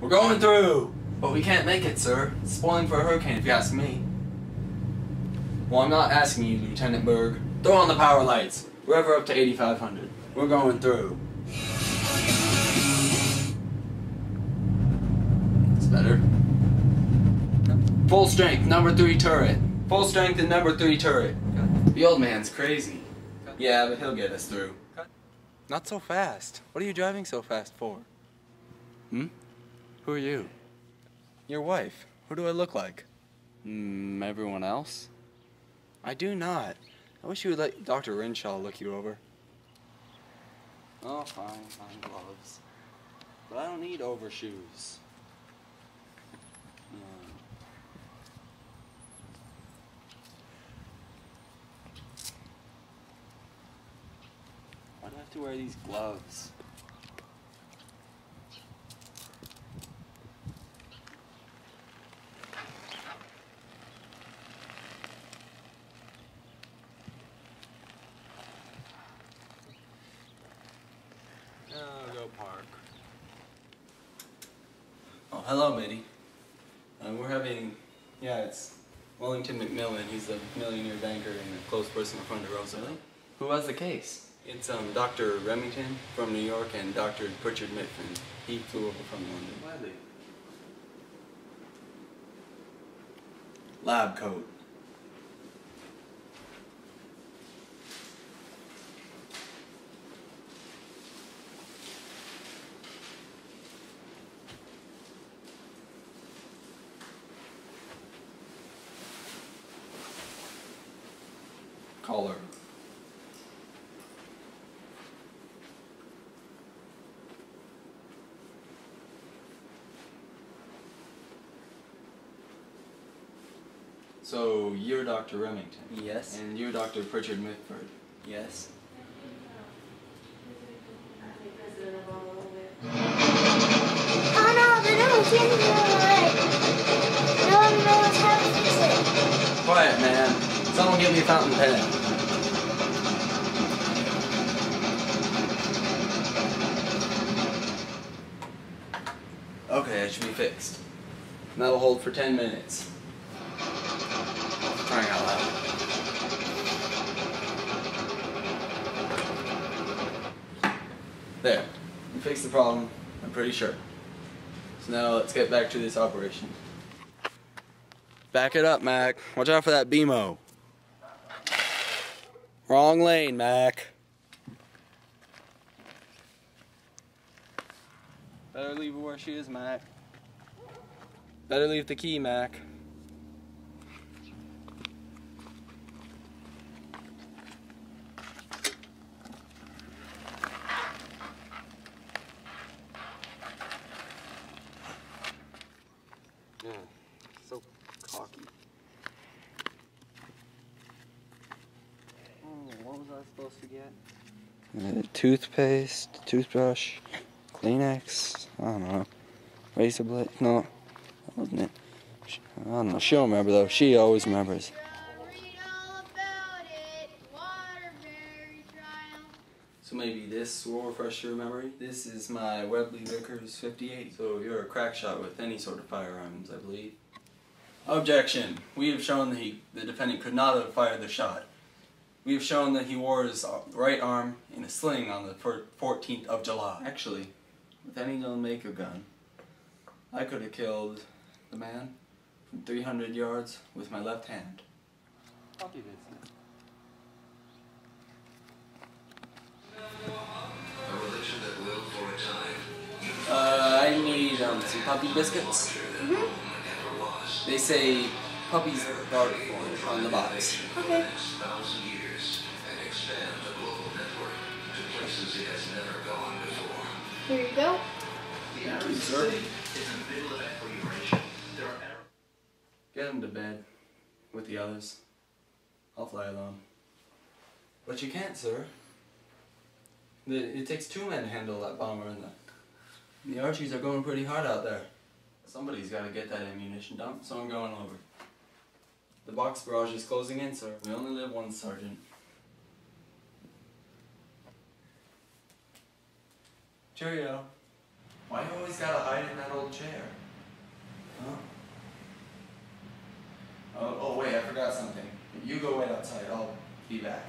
We're going through! But we can't make it, sir. It's spoiling for a hurricane, if you ask me. Well, I'm not asking you, Lieutenant Berg. Throw on the power lights. We're ever up to 8,500. We're going through. It's better. Full strength, number three turret. Full strength and number three turret. The old man's crazy. Yeah, but he'll get us through. Not so fast. What are you driving so fast for? Hmm? Who are you? Your wife. Who do I look like? Hmm, everyone else? I do not. I wish you would let Dr. Renshaw look you over. Oh, fine, fine gloves. But I don't need overshoes. Why do I have to wear these gloves? Oh, go park. Oh, hello, Mitty. Uh, we're having, yeah, it's Wellington McMillan. He's a millionaire banker and a close personal friend of Rosa. Really? Who has the case? It's um, Dr. Remington from New York and Dr. Pritchard Mitford. He flew over from London. Gladly. Lab coat. Collar. So you're Dr. Remington. Yes. And you're Dr. Pritchard Mitford. Yes. Oh no, the new candy away. No one knows how to fix it. Quiet, man. Someone give me a fountain pen. Okay, it should be fixed. And that'll hold for 10 minutes. Crying out loud. There. We fixed the problem, I'm pretty sure. So now let's get back to this operation. Back it up, Mac. Watch out for that BMO. Wrong lane, Mac. Better leave her where she is, Mac. Better leave the key, Mac. Yeah, so cocky. Oh, what was I supposed to get? Uh, toothpaste, toothbrush, Kleenex, I don't know. Razor blade, no, that wasn't it. Sh- I don't know, she'll remember though, she always remembers. Read all about it. Waterbury trial. So maybe this will refresh your memory. This is my Webley Vickers 58. So you're a crack shot with any sort of firearms, I believe. Objection. We have shown that he, the defendant could not have fired the shot. We have shown that he wore his right arm in a sling on the 14th of July. Actually, with any known make of gun, I could have killed the man from 300 yards with my left hand. Copy this. A religion that will, for a Uh, I need um, some puppy biscuits. never was. They say puppies bark on the box. Okay. Next thousand years and expand a global network to places it has never gone before. Here you go. Sir, is in the middle of exploration. There are get him to bed with the others. I'll fly alone. But you can't, sir. The, it takes two men to handle that bomber, and the, the Archies are going pretty hard out there. Somebody's got to get that ammunition dump, so I'm going over. The box barrage is closing in, sir. We only live once, Sergeant. Cheerio. Why you always gotta hide in that old chair? Huh? Oh, oh wait, I forgot something. You go wait outside. I'll be back.